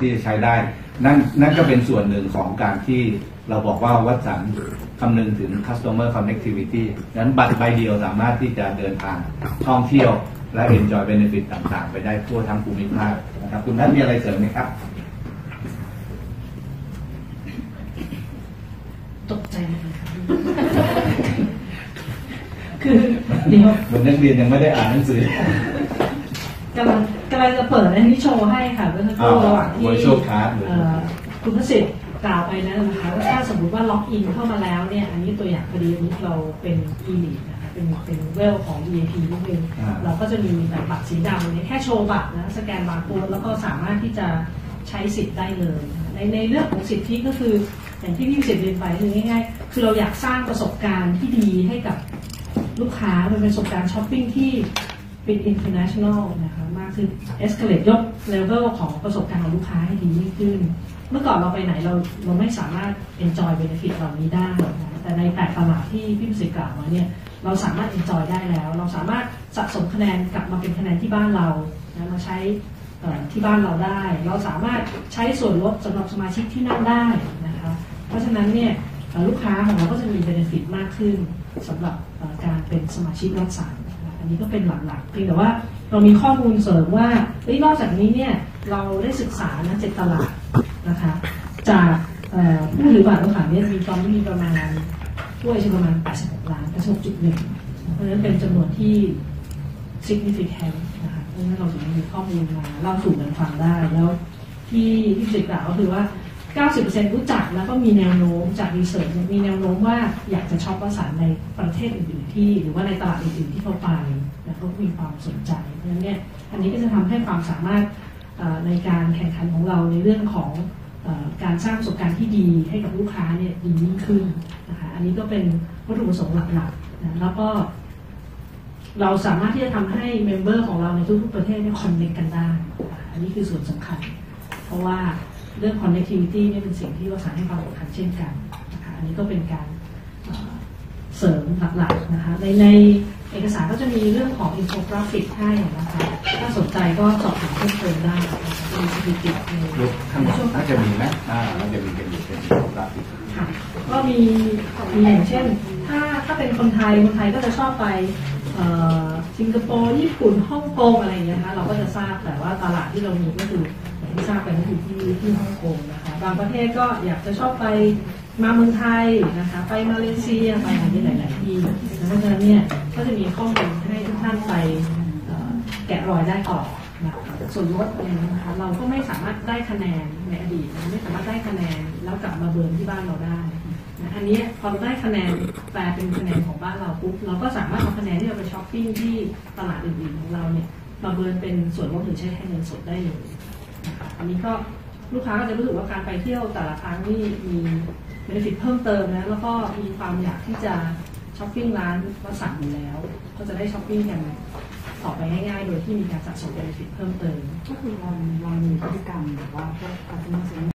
ที่จะใช้ได้ นั่นนั่นก็เป็นส่วนหนึ่งของการที่เราบอกว่าวัดสันคำนึงถึง customer connectivity นั้นบัตรใบเดียวสามารถที่จะเดินทางท่องเที่ยวและ enjoy benefit ต่างๆ ไปได้ทั่วทั้งภูมิภาคนะครับคุณนัทมีอะไรเสริมไหมครับ ตกใจเลยค่ะคือเดี๋ยว เหมือนนักเรียนยังไม่ได้อ่านหนังสือกำลังกำลังจะเปิดอันนี้โชว์ให้ค่ะเมื่อสักครู่อ่าระหว่างที่ virtual card เลยเอ่อคุณประสิทธิ์กล่าวไปแล้วนะคะว่าถ้าสมมติว่าล็อกอินเข้ามาแล้วเนี่ย อันนี้ตัวอย่างพอดีอันนี้เราเป็น e l i t นะคะเป็นเป็นเวลของ VIP นิดนึงอ่าเราก็จะมีแบบบัตรสีดำเนี่ยแค่โชว์บัตรนะสแกนบาร์โค้ดแล้วก็สามารถที่จะใช้สิทธิ์ได้เลยนะคะในในเรื่องของสิทธิก็คืออย่างที่พี่วิสิทธิ์เรียนไปคือง่ายๆ คือเราอยากสร้างประสบการณ์ที่ดีให้กับลูกค้ามันเป็นประสบการณ์ช้อปปิ้งที่เป็น international นะคะ มากขึ้น escalate ยก level ของประสบการณ์ของลูกค้าให้ดียิ่งขึ้น เมื่อก่อนเราไปไหนเราเราไม่สามารถ enjoy benefit เหล่านี้ได้นะแต่ในแปดตลาดที่พี่วิสิกล่าวมาเนี่ยเราสามารถ enjoy ได้แล้ว เราสามารถสะสมคะแนนกลับมาเป็นคะแนนที่บ้านเรานะมาใช้ที่บ้านเราได้ เราสามารถใช้ส่วนลดสำหรับสมาชิกที่นั่นได้นะคะเพราะฉะนั้นเนี่ยลูกค้าของเราก็จะมีเบนฟิตมากขึ้นสำหรับการเป็นสมาชิกรักษานะ อันนี้ก็เป็นหลักๆเพียงแต่ว่าเรามีข้อมูลเสริมว่าเอ้ยนอกจากนี้เนี่ยเราได้ศึกษานะเจ็ดตลาดนะคะจากผู้ถือบัตรลูกค้าเนี่ยมีตอนนี้มีประมาณด้วยใช่ประมาณ 86 ล้าน86.1 เพราะฉะนั้นเป็นจำนวนที่ significant นะคะเพราะฉะนั้นเราถึงมีข้อมูลมาเล่าสู่กันฟังได้แล้วที่ที่สิทธิ์กล่าวก็คือว่า 90%รู้จักแล้วก็มีแนวโน้มจาก research มีแนวโน้มว่าอยากจะช็อปวสารในประเทศอื่นๆที่ หรือว่าในตลาดอื่นๆที่เขาไปแล้วเขามีความสนใจเพราะฉะนั้นเนี่ยอันนี้ก็จะทำให้ความสามารถในการแข่งขันของเราในเรื่องของอการสร้างประสบการณ์ที่ดีให้กับลูกค้าเนี่ยดียิ่งขึ้นนะคะอันนี้ก็เป็นวัตถุประสงค์หลักๆนะแล้วก็ เราสามารถที่จะทำให้ member ของเราในทุกๆประเทศเนี่ย connect กันได้ อันนี้คือส่วนสำคัญ เพราะว่า เรื่อง connectivity เนี่ยเป็นสิ่งที่เราสารให้ความสำคัญเช่นกันนะคะอันนี้ก็เป็นการเอ่อเสริมหลักๆนะคะในในเอกสารก็จะมีเรื่องของอินโฟกราฟิกให้นะคะถ้าสนใจก็สอบถามเพิ่มเติมได้นะคะมีสถิติในลูกข้างหลังช่วงน่าจะมีไหมอ่าน่าจะมีกันอยู่เป็นกราฟิกค่ะก็มีมีอย่างเช่น ถ้าถ้าเป็นคนไทยคนไทยก็จะชอบไปเอ่อสิงคโปร์ญี่ปุ่นฮ่องกงอะไรอย่างเงี้ยนะคะเราก็จะทราบแต่ว่าตลาดที่เรามีก็คืออย่าง ที่ทราบกันก็คือที่ที่ฮ่องกงนะคะบางประเทศก็อยากจะชอบไปมาเมืองไทยนะคะ ไปมาเลเซียไปอะไรที่หลาย ๆ ที่เพราะฉะนั้นเนี่ยก็จะมีข้อมูลให้ทุกท่านไปแกะรอยได้ต่อนะคะส่วนลดเงี้ยนะคะเราก็ไม่สามารถได้คะแนนในอดีตไม่สามารถได้คะแนนแล้วกลับมาเบิร์นที่บ้านเราได้นะอันนี้พอเราได้คะแนนแปลเป็นคะแนนของบ้านเราปุ๊บเราก็สามารถเอาคะแนนที่เราไปช้อปปิ้งที่ตลาดอื่น ๆ ของเราเนี่ยมา burn เป็นส่วนลดหรือใช้แทนเงินสดได้เลย นะคะอันนี้ก็ลูกค้าก็จะรู้สึกว่าการไปเที่ยวแต่ละครั้งนี่มี benefit เพิ่มเติมนะแล้วก็มีความอยากที่จะช้อปปิ้งร้าน Watsons อยู่แล้ว ก็จะได้ช้อปปิ้งกันต่อไปง่ายๆ โดยที่มีการสะสม benefit เพิ่มเติม ก็คือลองลองมีพฤติกรรมแบบว่าพวก customer service